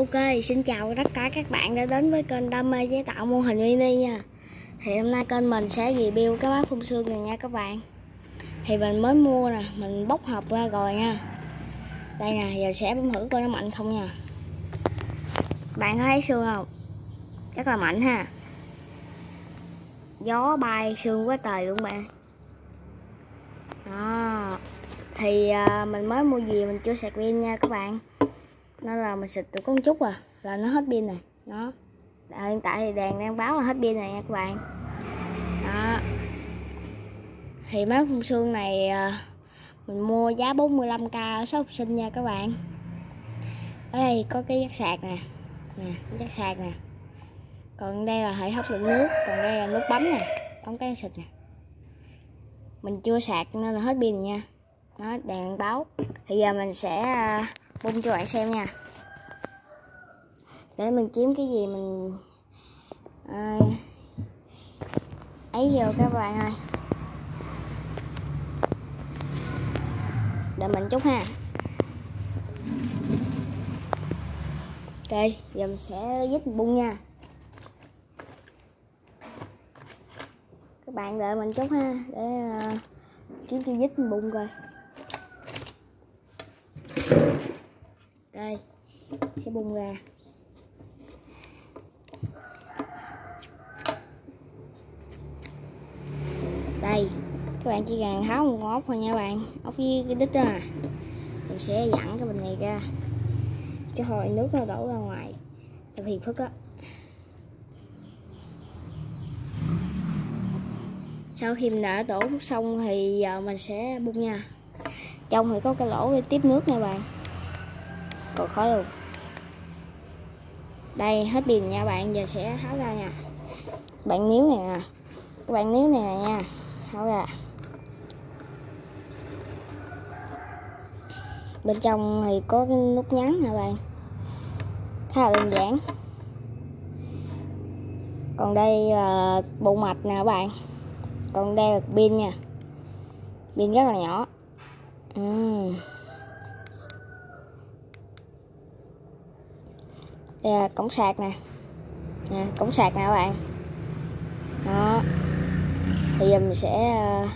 Ok, xin chào tất cả các bạn đã đến với kênh Đam mê chế tạo mô hình mini nha. Thì hôm nay kênh mình sẽ review cái máy phun sương này nha các bạn. Thì mình mới mua nè, mình bóc hộp ra rồi nha. Đây nè, giờ sẽ bấm thử coi nó mạnh không nha. Bạn có thấy sương không? Rất là mạnh ha. Gió bay sương quá trời luôn bạn. Đó. Thì à, mình mới mua gì mình chưa sạc pin nha các bạn nó là mình xịt được con chút à là nó hết pin này nó à, hiện tại thì đèn đang báo là hết pin này nha các bạn. Đó. Thì máy phun sương này à, mình mua giá 45k ở shop học sinh nha các bạn. Ở đây có cái giác sạc nè nè cái giác sạc nè. Còn đây là hệ hấp lượng nước còn đây là nút bấm nè bấm cái xịt nè. Mình chưa sạc nên là hết pin nha. Nó đèn báo. Thì giờ mình sẽ à, bung cho bạn xem nha. Để mình kiếm cái gì mình à, ấy vô các bạn ơi. Đợi mình chút ha. Ok giờ mình sẽ dít bung nha. Các bạn đợi mình chút ha để uh, kiếm cái dít bung coi đây sẽ bung ra. Đây, các bạn chỉ cần tháo một ốc thôi nha bạn. Ốc với cái đít đó à mình sẽ dặn cái bình này ra. Cái hồi nước nó đổ ra ngoài. Là phiền phức á. Sau khi mình đã đổ xong thì giờ mình sẽ bung nha. Trong thì có cái lỗ để tiếp nước nha bạn. Còn khó luôn đây, hết pin nha bạn, giờ sẽ tháo ra nha. Bạn níu này nè. Các bạn níu này nè nha. Tháo ra. Bên trong thì có cái nút nhắn nè bạn. Khá là đơn giản. Còn đây là bộ mạch nè các bạn. Còn đây là pin nha. Pin rất là nhỏ. Uhm. Đây là cổng sạc nè. Nè cổng sạc nè các bạn. Đó. Bây giờ mình sẽ ờ,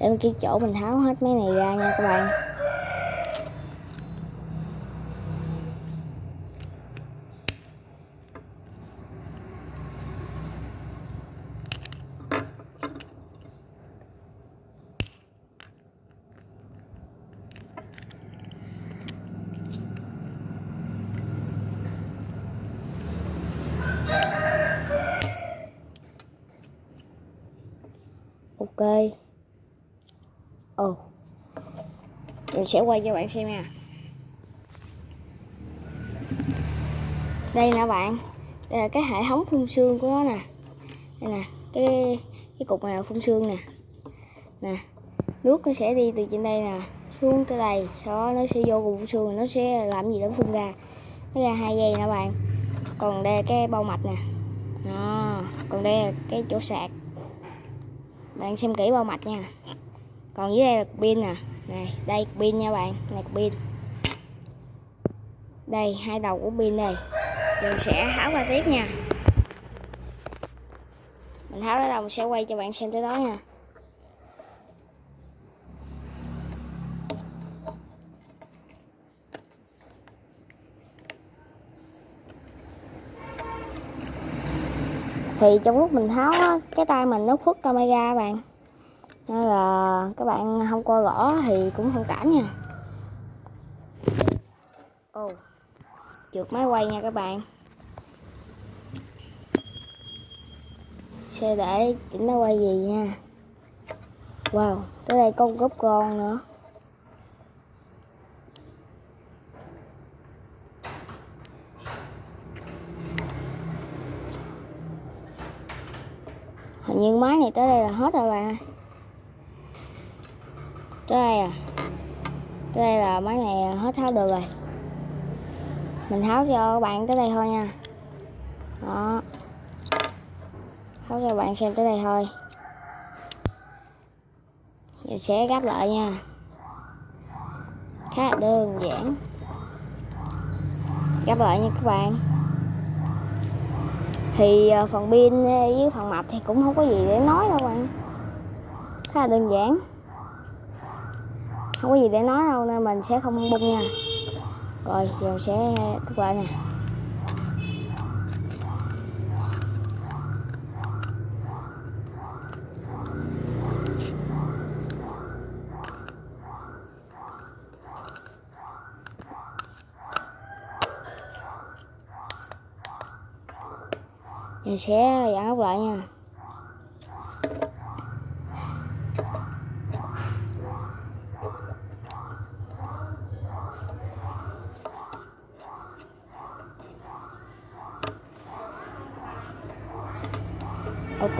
để mình kiếm chỗ mình tháo hết mấy này ra nha các bạn. Ok. Ồ. Oh. mình sẽ quay cho bạn xem nha. Đây nè bạn. Đây là cái hệ thống phun sương của nó nè. Đây nè, cái cái cục này là phun sương nè. Nè, nước nó sẽ đi từ trên đây nè, xuống tới đây. Sau đó nó sẽ vô cùng phun sương nó sẽ làm gì đó phun ra. Nó ra hai dây nè bạn. Còn đây là cái bao mạch nè. Đó, còn đây là cái chỗ sạc bạn xem kỹ bao mạch nha. Còn dưới đây là pin nè. Này, đây pin nha bạn. Này pin. Đây, hai đầu của pin đây. Mình sẽ tháo ra tiếp nha. Mình tháo ra đâu mình sẽ quay cho bạn xem tới đó nha. Thì trong lúc mình tháo á, cái tay mình nó khuất camera bạn. Nên là các bạn không coi rõ thì cũng không cảm nha. Ồ oh, trượt máy quay nha các bạn. Xe để chỉnh máy quay gì nha. Wow tới đây con gốc con nữa. Hình như máy này tới đây là hết rồi bạn tới đây à. Tới đây là máy này hết tháo được rồi. Mình tháo cho các bạn tới đây thôi nha. Đó. Tháo cho bạn xem tới đây thôi. Giờ sẽ gấp lại nha. Khá là đơn giản. Gặp lại nha các bạn thì ờ, phần pin với phần mạch thì cũng không có gì để nói đâu bạn. Khá là đơn giản. Không có gì để nói đâu nên mình sẽ không bung nha. Rồi, giờ mình sẽ thúc qua nè. Mình sẽ dặn ốc lại nha. Ok.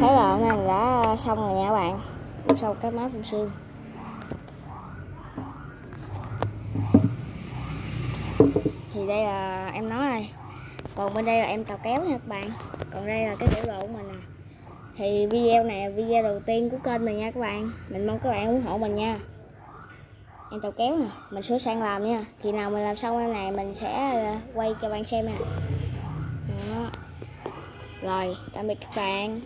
Thế là hôm nay đã xong rồi nha các bạn. Xong cái máy phun xương thì đây là em nói này còn bên đây là em tàu kéo nha các bạn. Còn đây là cái biểu gỗ của mình nè. Thì video này là video đầu tiên của kênh mình nha các bạn. Mình mong các bạn ủng hộ mình nha. Em tàu kéo nè, mình sửa sang làm nha. Thì nào mình làm xong em này, mình sẽ ờ, quay cho bạn xem nè. Rồi, tạm biệt các bạn.